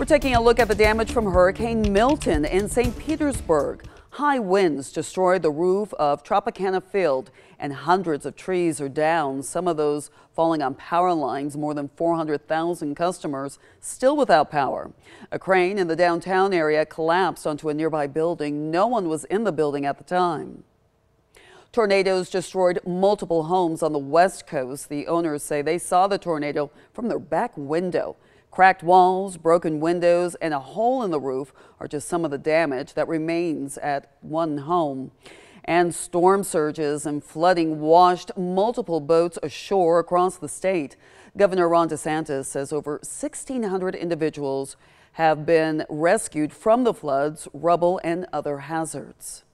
We're taking a look at the damage from Hurricane Milton in St. Petersburg. High winds destroyed the roof of Tropicana Field and hundreds of trees are down, some of those falling on power lines. More than 400,000 customers still without power. A crane in the downtown area collapsed onto a nearby building. No one was in the building at the time. Tornadoes destroyed multiple homes on the west coast. The owners say they saw the tornado from their back window. Cracked walls, broken windows, and a hole in the roof are just some of the damage that remains at one home. And storm surges and flooding washed multiple boats ashore across the state. Governor Ron DeSantis says over 1,600 individuals have been rescued from the floods, rubble, and other hazards.